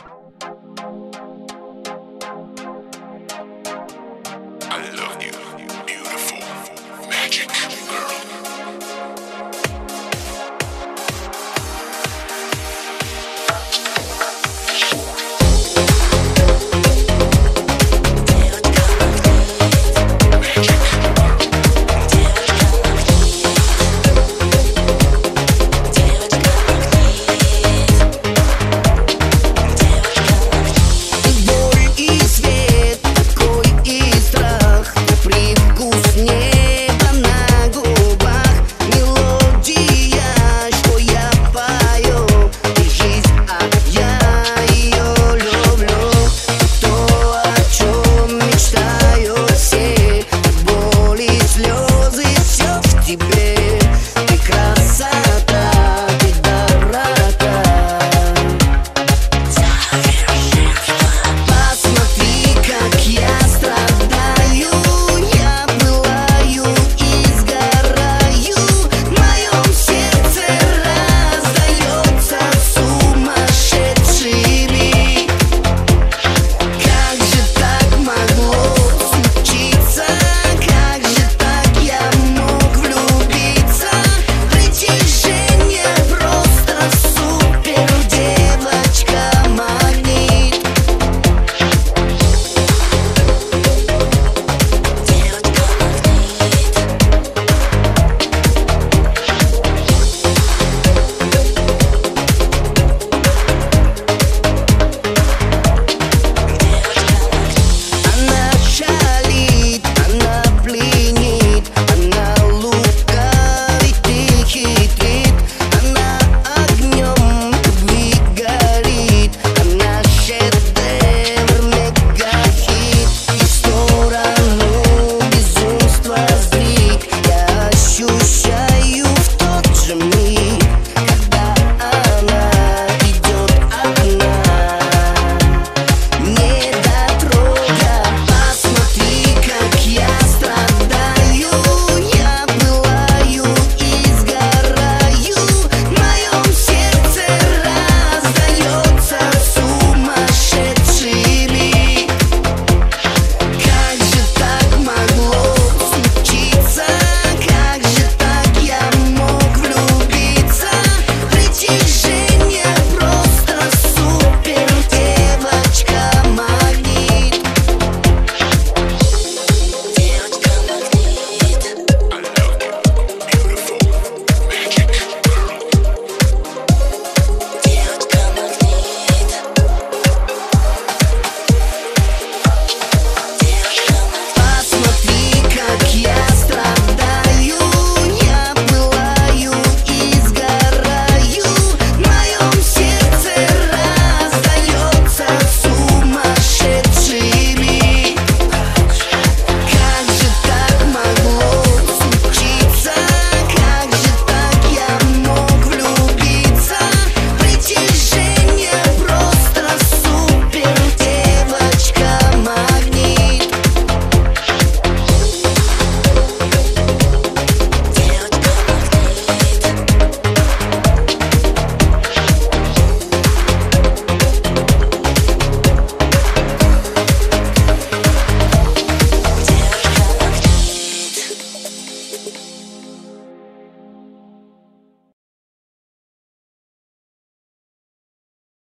I love you, beautiful, magic girl.